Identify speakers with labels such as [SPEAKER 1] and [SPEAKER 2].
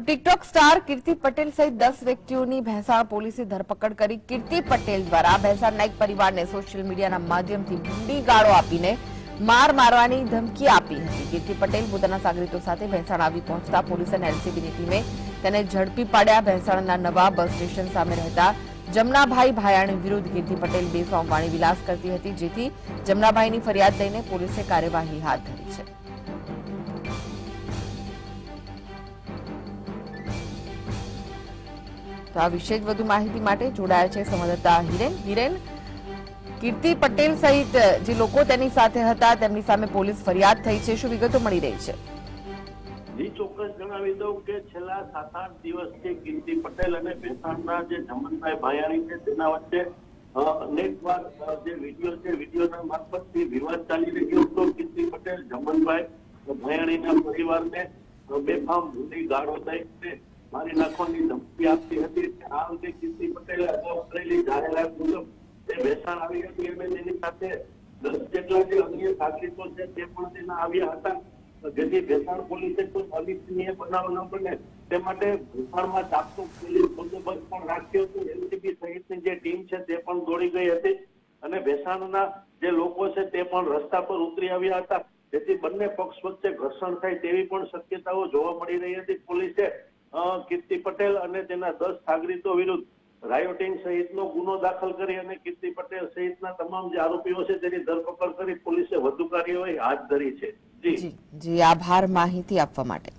[SPEAKER 1] TikTok star કીર્તિ પટેલ સહિત દસ વ્યક્તિઓની ભેંસાણ પોલીસે ધરપકડ કરી. કીર્તિ પટેલ દ્વારા ભેંસાણ નાઈક પરિવારને સોશિયલ મીડિયાના માધ્યમથી ભૂંડી ગાળો આપીને માર મારવાની ધમકી આપી હતી. કીર્તિ પટેલ પોતાના સાગરીતો સાથે ભેંસાણ આવી પહોંચતા પોલીસ અને એલસીબીની ટીમે તેને ઝડપી પાડ્યા. ભેંસાણના નવા બસ સ્ટેશન સામે રહેતા જમનાભાઈ ભાયાણી વિરુદ્ધ કીર્તિ પટેલ બે વાણી વિલાસ કરતી હતી, જેથી જમનાભાઈની ફરિયાદ લઈને પોલીસે કાર્યવાહી હાથ ધરી છે. તો આ વિશે જ વધુ માહિતી માટે જોડાયા છે સંવાદદાતા હિરેન. હિરેન, કીર્તિ પટેલ સહિત જે લોકો તેની સાથે હતા, તેમની સામે પોલીસ ફરિયાદ થઈ છે. શું વિગતો મળી રહી છે?
[SPEAKER 2] જી, ચોક્કસ જણાવી દઉં કે છેલ્લા સાત આઠ દિવસથી કીર્તિ પટેલ અને ભેસાણના જે જમનભાઈ ભાયાણી છે, તેના વચ્ચે અનેક વાર જે વીડિયો છે, વિડીયોના મારફતથી વિવાદ ચાલી રહ્યો હતો. કીર્તિ પટેલ, જમનભાઈ ભાયાણીના પરિવારને બેફામ ભૂલી ગાળો દઈને મારી નાખવાની ધમકી આપતી હતી કીર્તિ પટેલે કરેલી જાહેરાત મુજબ તે ભેસાણ આવી હતી તેની સાથે દસ જેટલા જે અન્ય સાગરીતો છે તે પણ તેના આવ્યા હતા જેથી ભેસાણ પોલીસે કોઈ અનિચ્છનીય બનાવ ન બને તે માટે ભેસાણમાં ચાપતો પોલીસ બંદોબસ્ત પણ રાખ્યો હતો એલસીબી સહિતની જે ટીમ છે તે પણ દોડી ગઈ હતી અને ભેસાણના જે લોકો છે, તે પણ રસ્તા પર ઉતરી આવ્યા હતા. જેથી બંને પક્ષ વચ્ચે ઘર્ષણ થાય તેવી પણ શક્યતાઓ જોવા મળી રહી હતી. પોલીસે કીર્તિ પટેલ અને તેના દસ સાગરીતો વિરુદ્ધ રાયોટિંગ સહિતનો ગુનો દાખલ કરી અને કીર્તિ પટેલ સહિતના તમામ જે આરોપીઓ છે તેની ધરપકડ કરી પોલીસે વધુ કાર્યવાહી હાથ ધરી છે.
[SPEAKER 1] જી જી, આભાર માહિતી આપવા માટે.